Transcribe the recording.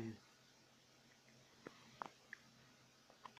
Amen.